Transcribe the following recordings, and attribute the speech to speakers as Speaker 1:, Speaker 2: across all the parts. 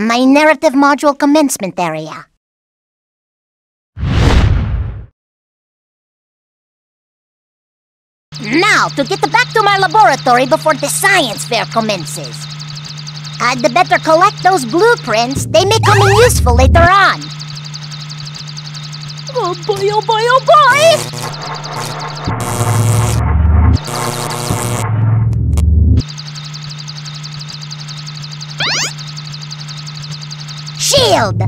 Speaker 1: My narrative module commencement area. Now, to get back to my laboratory before the science fair commences. I'd better collect those blueprints. They may come in useful later on. Oh boy, oh boy, oh boy! Shield!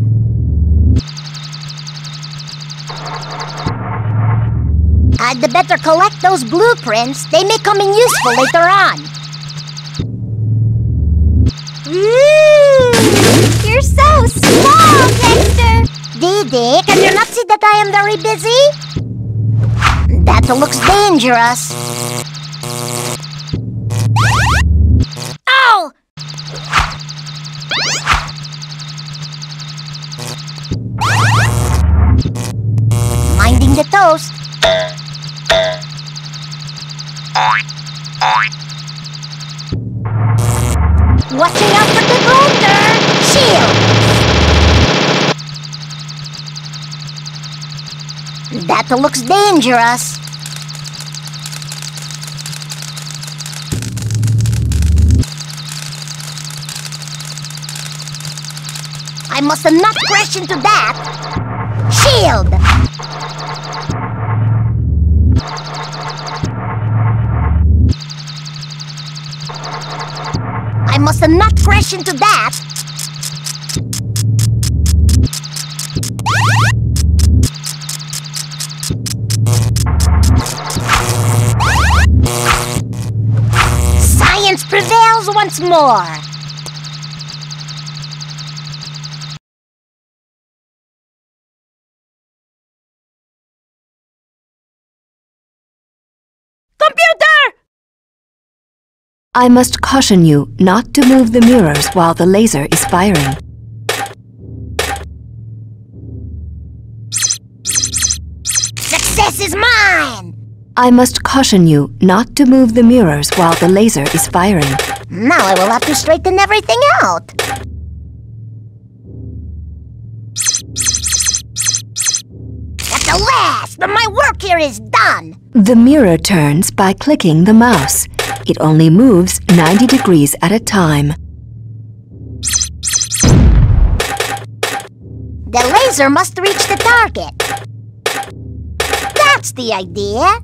Speaker 1: I'd better collect those blueprints. They may come in useful later on.
Speaker 2: Mmm, you're so small, Dexter.
Speaker 1: Dee Dee, can you not see that I am very busy? That looks dangerous. Minding the toast. Watching out for the boulder! Shield! That looks dangerous. I must not crash into that. Shield! I must not crash into that. Science prevails once more.
Speaker 3: I must caution you not to move the mirrors while the laser is firing.
Speaker 1: Success is mine!
Speaker 3: I must caution you not to move the mirrors while the laser is firing.
Speaker 1: Now I will have to straighten everything out. At the last, my work here is done.
Speaker 3: The mirror turns by clicking the mouse. It only moves 90 degrees at a time.
Speaker 1: The laser must reach the target. That's the idea.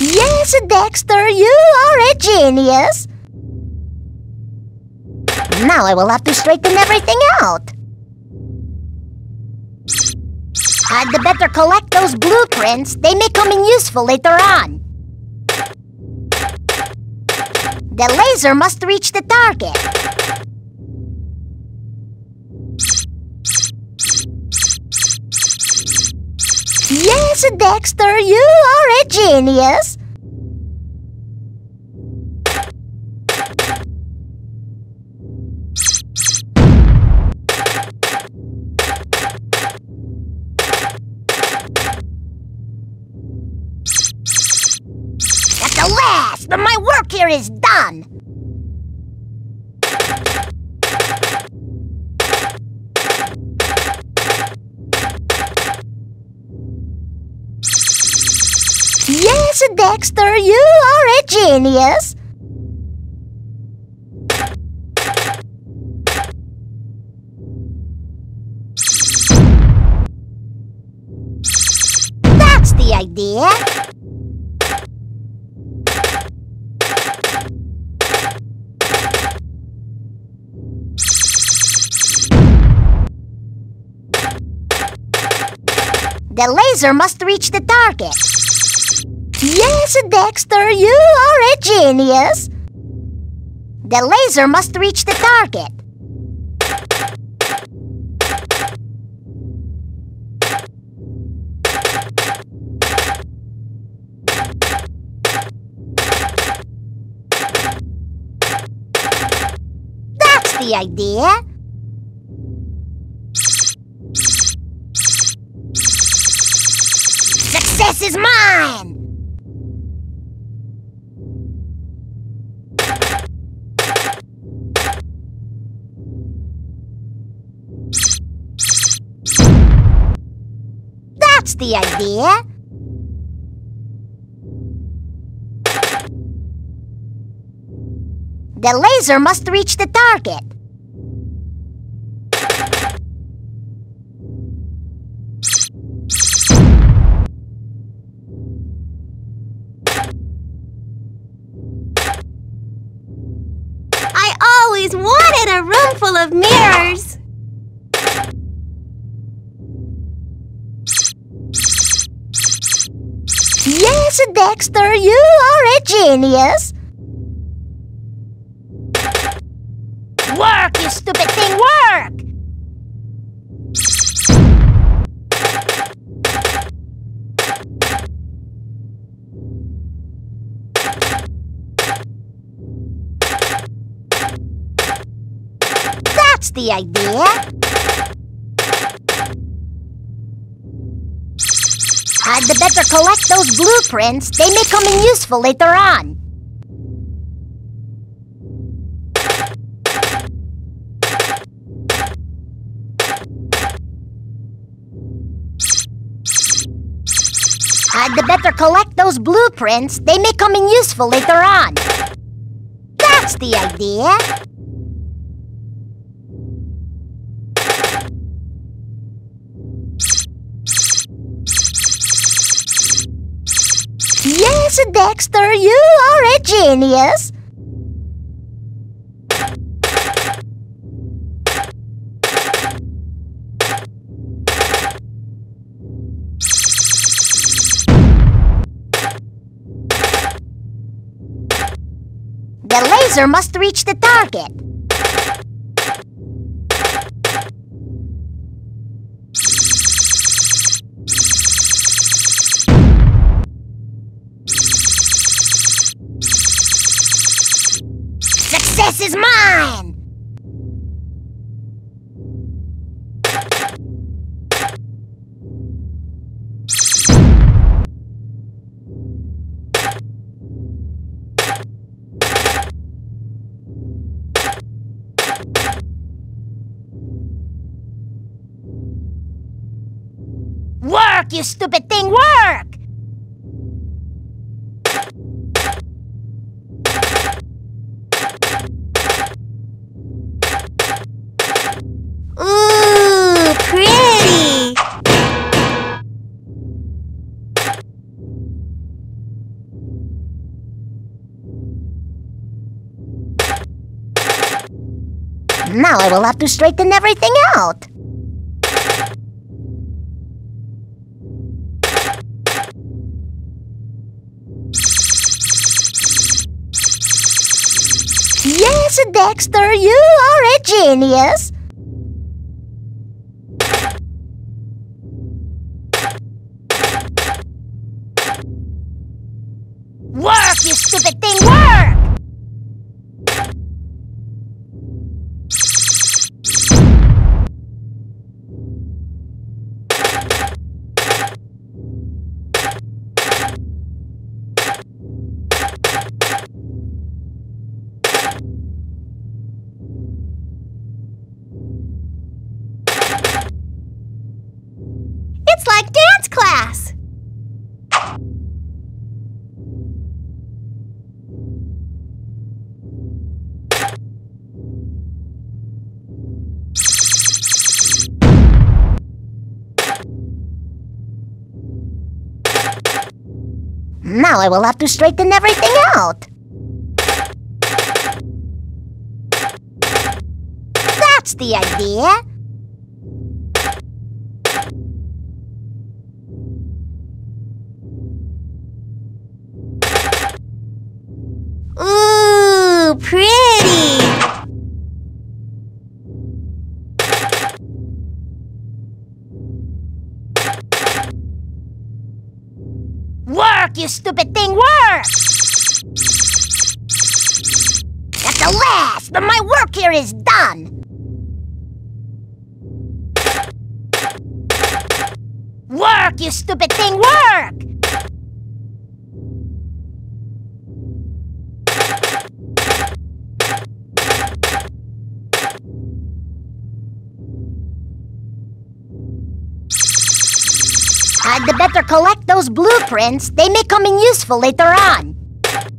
Speaker 1: Yes, Dexter, you are a genius. Now I will have to straighten everything out. I'd better collect those blueprints. They may come in useful later on. The laser must reach the target. Yes, Dexter, you are a genius. Last, my work here is done. Yes, Dexter, you are a genius. That's the idea. The laser must reach the target. Yes, Dexter, you are a genius. The laser must reach the target. That's the idea. The idea. The laser must reach the target.
Speaker 2: I always wanted a room full of mirrors.
Speaker 1: Yes, Dexter, you are a genius. Work, you stupid thing, work! That's the idea. I'd better collect those blueprints. They may come in useful later on. I'd better collect those blueprints. They may come in useful later on. That's the idea. Yes, Dexter, you are a genius. The laser must reach the target. You stupid thing, work!
Speaker 2: Ooh, pretty.
Speaker 1: Now I will have to straighten everything out. Dexter, you are a genius. I will have to straighten everything out. That's the idea. Work, you stupid thing, work! At the last, but my work here is done. Work, you stupid thing, work! I'd better collect those blueprints. They may come in useful later on.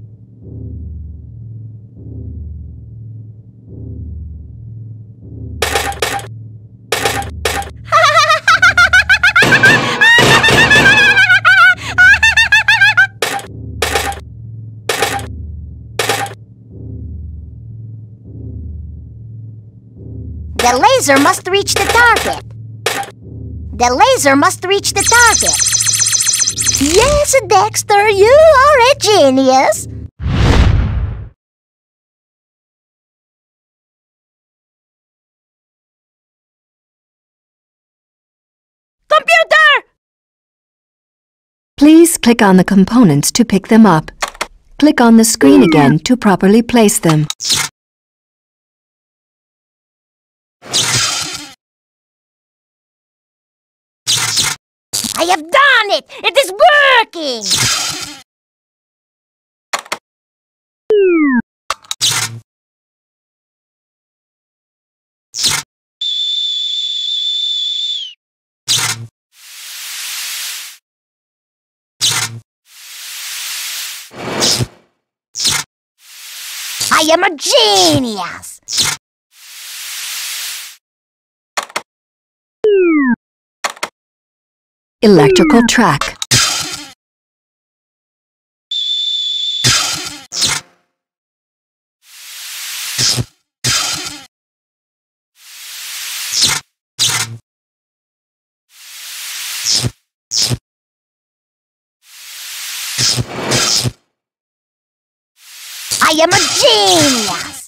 Speaker 1: The laser must reach the target. The laser must reach the target. Yes, Dexter, you are a genius.
Speaker 2: Computer!
Speaker 3: Please click on the components to pick them up. Click on the screen hmm. again to properly place them.
Speaker 1: I have done it! It is working! I am a genius!
Speaker 3: Electrical track.
Speaker 1: I am a genius!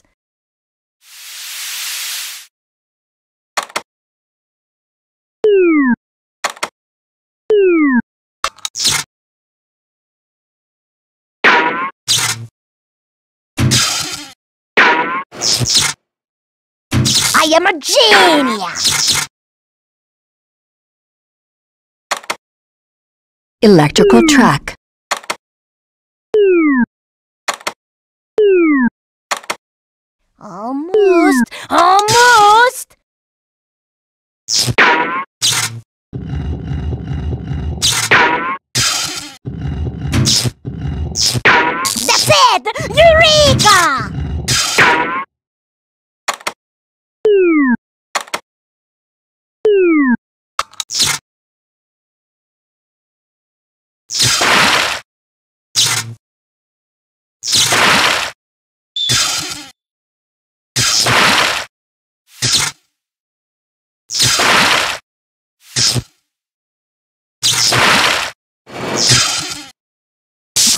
Speaker 1: I am a genius!
Speaker 3: Electrical track.
Speaker 1: Almost! Almost! That's it! Eureka!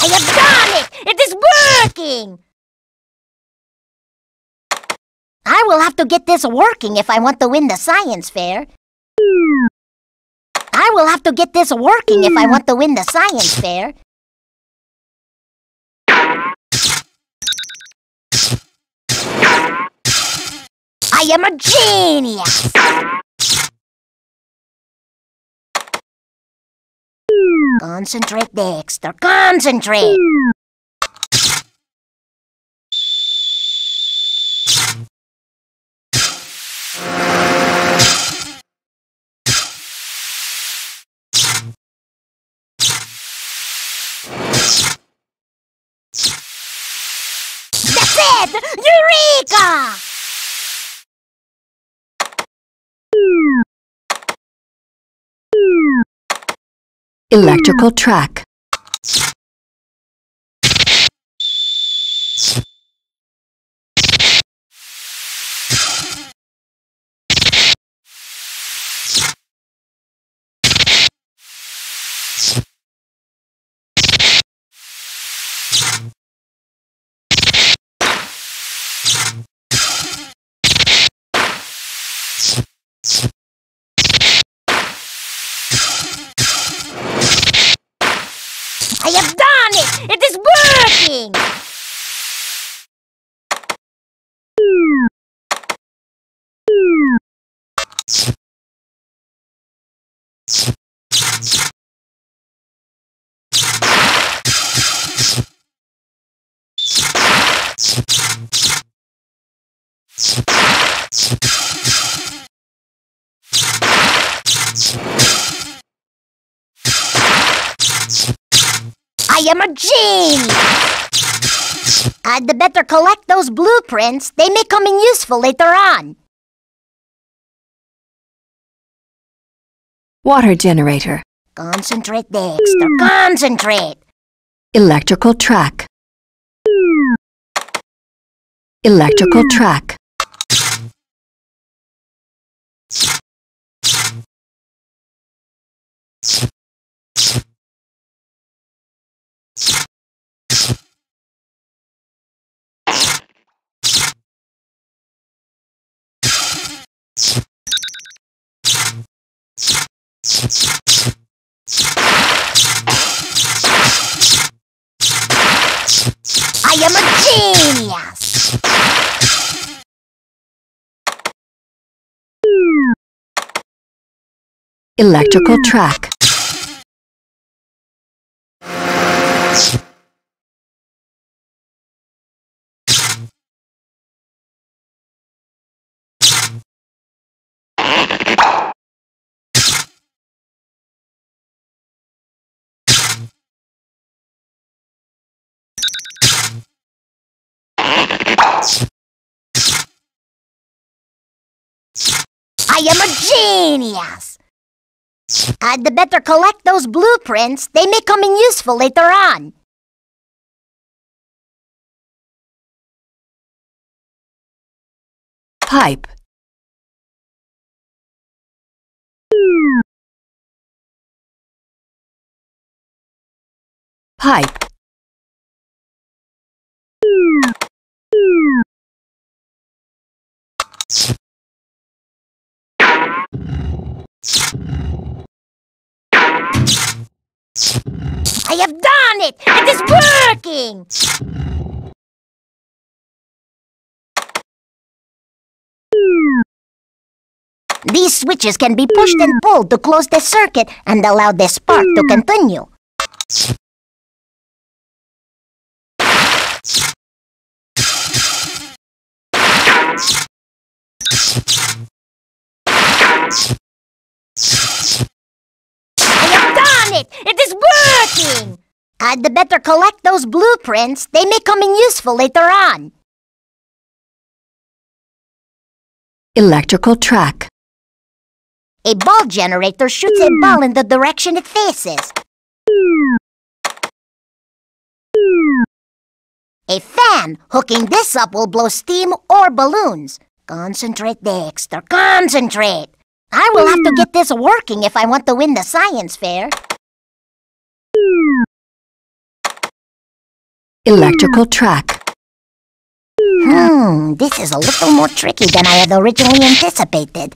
Speaker 1: I have done it! It is working! I will have to get this working if I want to win the science fair. I will have to get this working if I want to win the science fair. I am a genius! Concentrate, Dexter. Concentrate! That's it! Eureka!
Speaker 3: Electrical track.
Speaker 1: Have done it! It is working! I am a genius! I'd better collect those blueprints. They may come in useful later on.
Speaker 3: Water generator.
Speaker 1: Concentrate, Dexter. Concentrate.
Speaker 3: Electrical track. Electrical track.
Speaker 1: I am a genius!
Speaker 3: Electrical track.
Speaker 1: I am a genius! Uh, I'd better collect those blueprints. They may come in useful later on.
Speaker 3: Pipe. Pipe.
Speaker 1: I have done it! It is working! These switches can be pushed and pulled to close the circuit and allow the spark to continue. I have done it! It is working! I'd uh, better collect those blueprints. They may come in useful later on.
Speaker 3: Electrical track.
Speaker 1: A ball generator shoots a ball in the direction it faces. A fan hooking this up will blow steam or balloons. Concentrate, Dexter. Concentrate. I will have to get this working if I want to win the science fair.
Speaker 3: Electrical track.
Speaker 1: Hmm, this is a little more tricky than I had originally anticipated.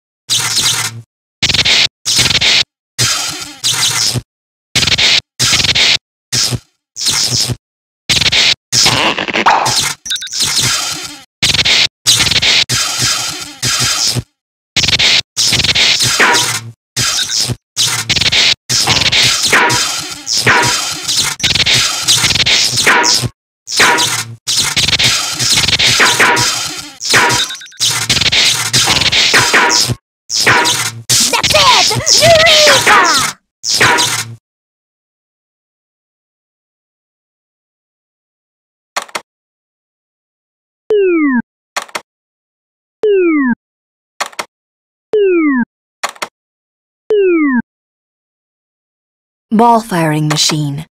Speaker 3: Ball firing machine.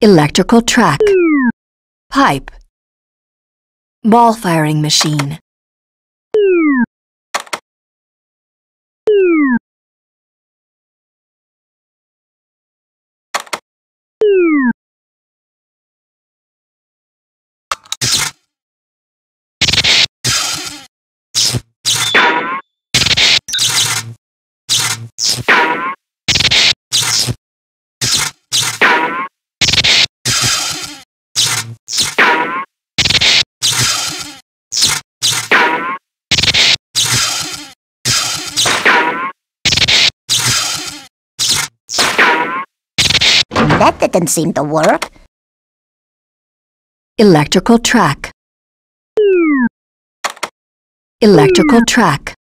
Speaker 3: Electrical track. Pipe. Ball firing machine.
Speaker 1: That didn't seem to work.
Speaker 3: Electrical track. Electrical track.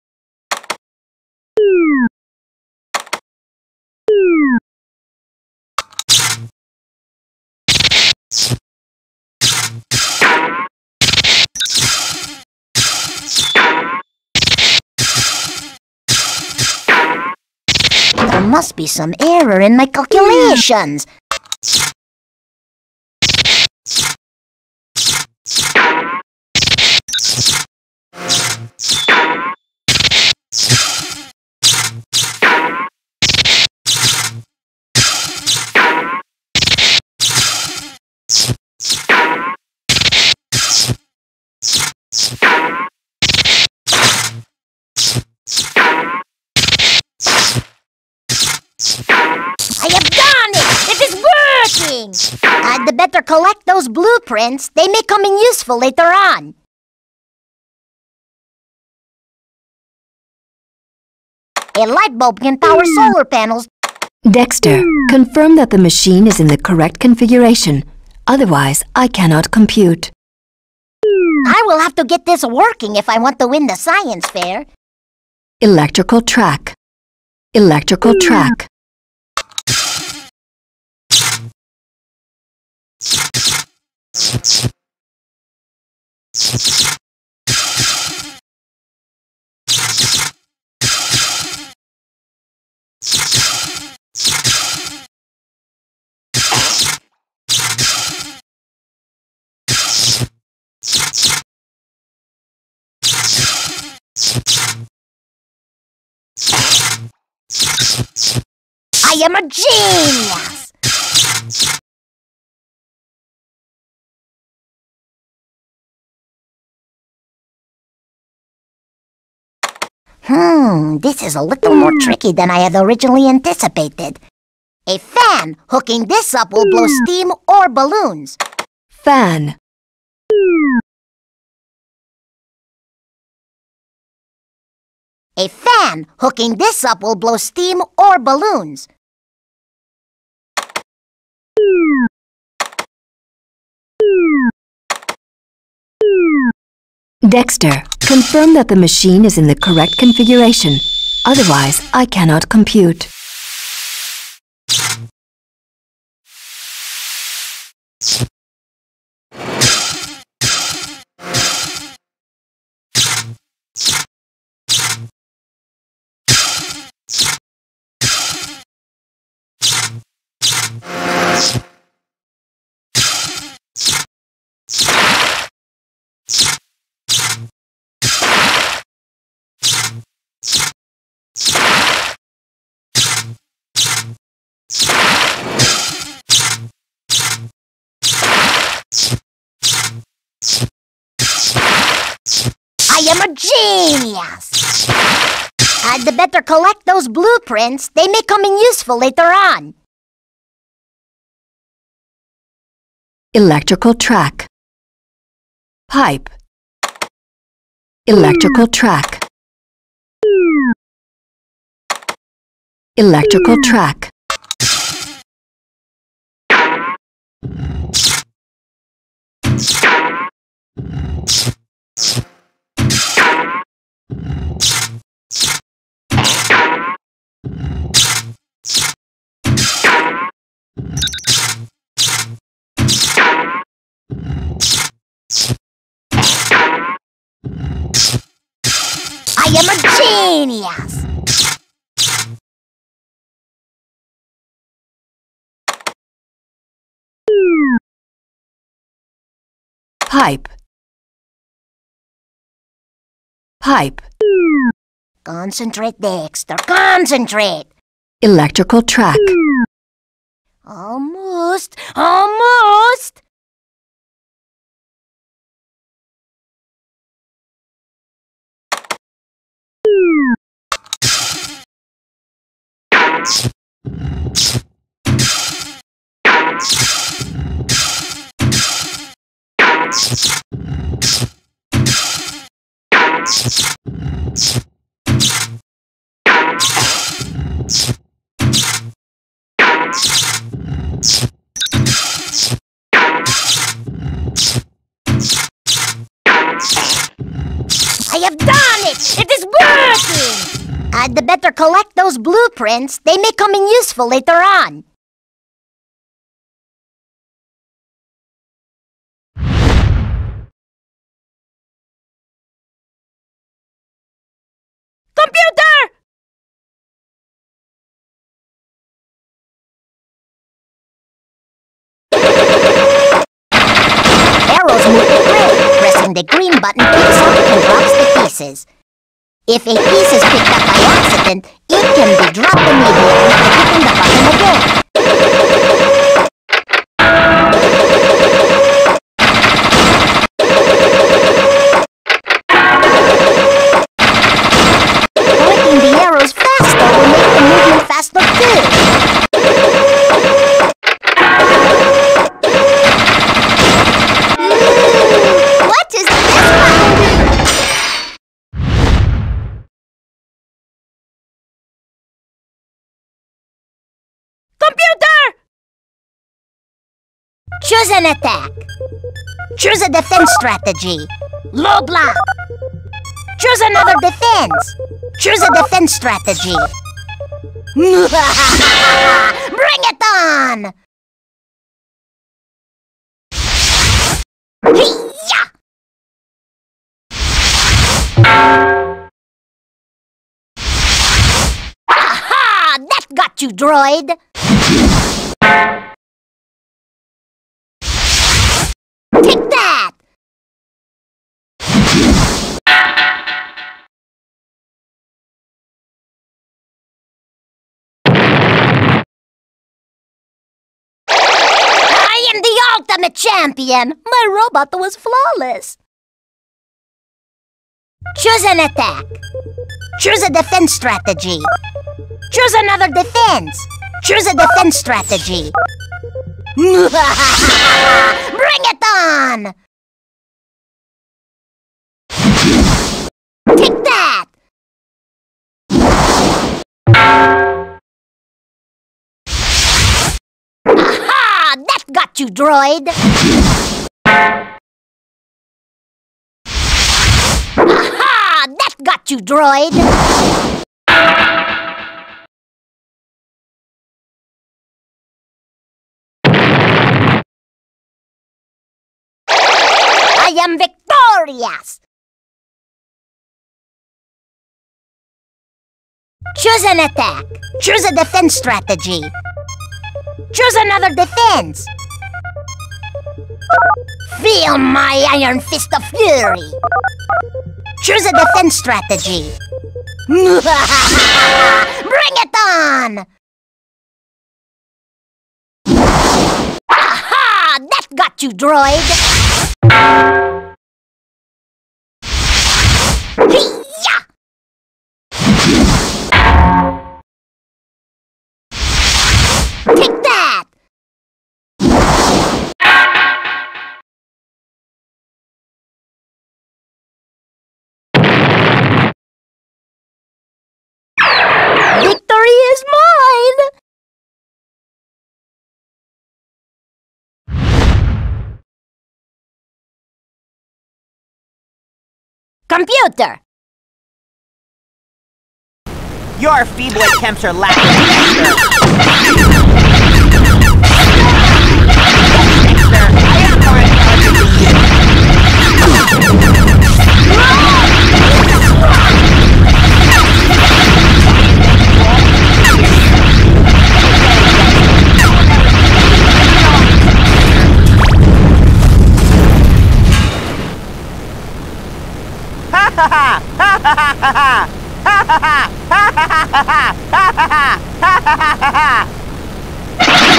Speaker 1: Must be some error in my calculations. I have done it! It is! I'd better collect those blueprints. They may come in useful later on. A light bulb can power hmm. solar panels.
Speaker 3: Dexter, confirm that the machine is in the correct configuration. Otherwise, I cannot compute.
Speaker 1: I will have to get this working if I want to win the science fair.
Speaker 3: Electrical track. Electrical hmm. track.
Speaker 1: I am a genius! Hmm, this is a little more tricky than I had originally anticipated. A fan hooking this up will blow steam or balloons.
Speaker 3: Fan.
Speaker 1: A fan hooking this up will blow steam or balloons.
Speaker 3: Dexter, confirm that the machine is in the correct configuration. Otherwise, I cannot compute.
Speaker 1: I am a genius! Uh, I'd better collect those blueprints. They may come in useful later on.
Speaker 3: Electrical track. Pipe. Electrical track. Electrical track.
Speaker 1: Am a genius!
Speaker 3: Pipe. Pipe.
Speaker 1: Concentrate, Dexter. Concentrate!
Speaker 3: Electrical track.
Speaker 1: Almost. Almost! you have done it! It is working! I'd better collect those blueprints. They may come in useful later on. Computer! Arrows move the grid. Pressing the green button picks up and drops the pieces. If a piece is picked up by accident, it can be dropped immediately by hitting the button again. Choose an attack. Choose a defense strategy. Low block. Choose another defense. Choose a defense strategy. Bring it on! Aha! That got you, droid! Take that! I am the ultimate champion! My robot was flawless! Choose an attack. Choose a defense strategy. Choose another defense. Choose a defense strategy. Bring it on! Take that! Aha! That got you, droid! Aha! That got you, droid! Victorious! Choose an attack. Choose a defense strategy. Choose another defense. Feel my iron fist of fury. Choose a defense strategy. Bring it on! Aha! That got you, droid! Computer!
Speaker 4: Your feeble attempts are lacking. No, Dexter!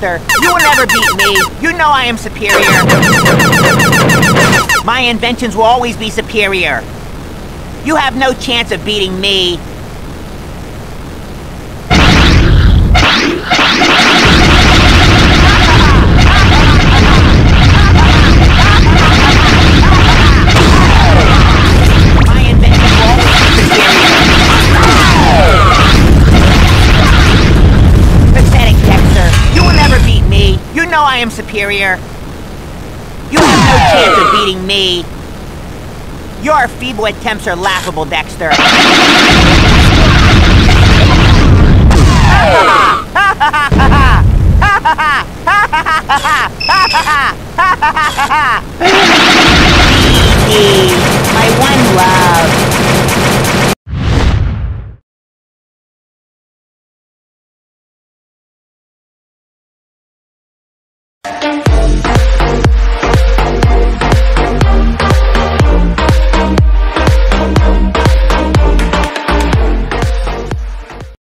Speaker 4: You will never beat me. You know I am superior. My inventions will always be superior. You have no chance of beating me. no chance of beating me. Your feeble attempts are laughable, Dexter. My one love.